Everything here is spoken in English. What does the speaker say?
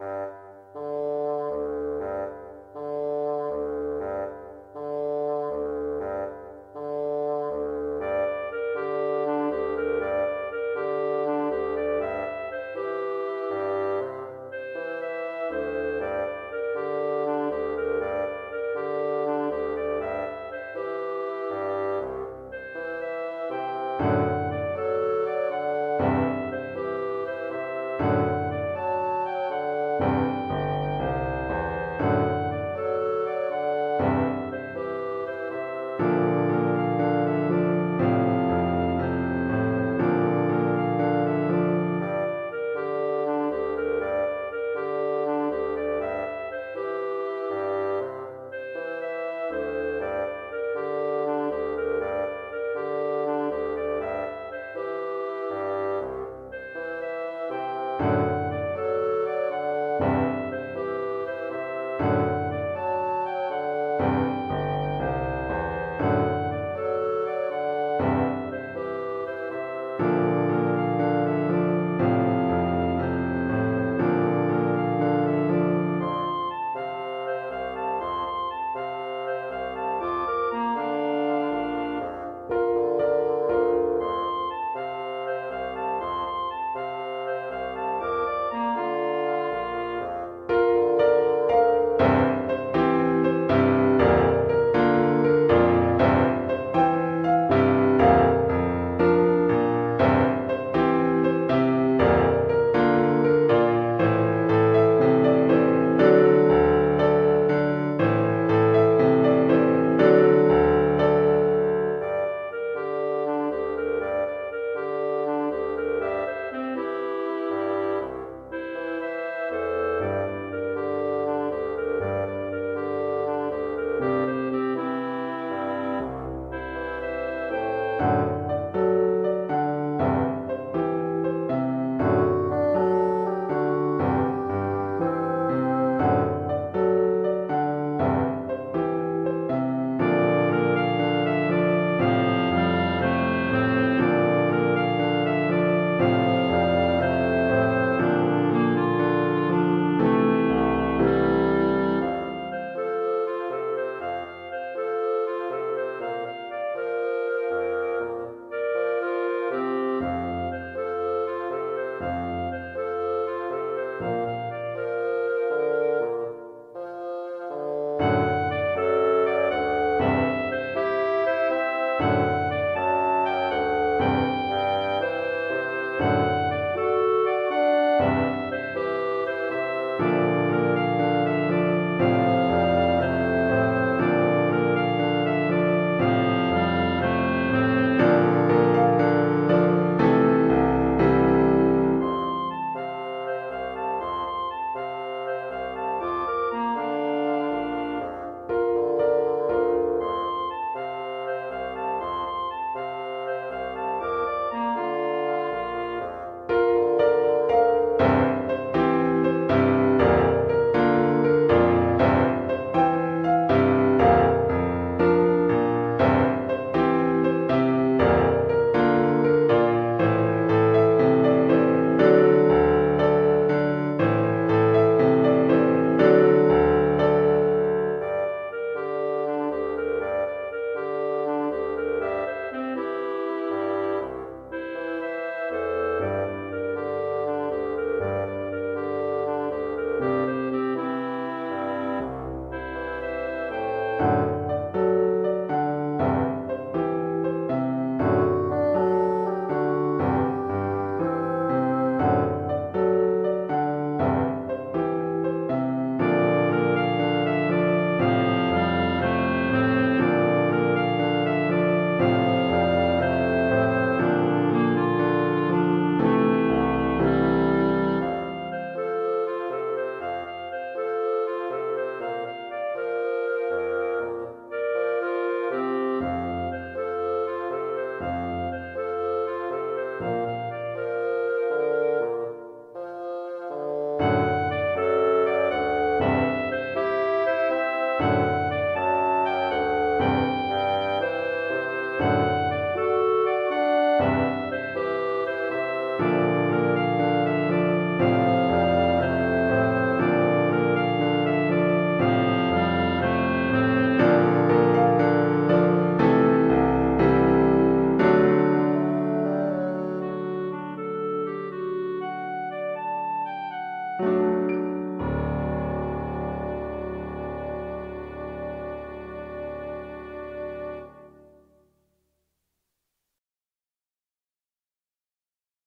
you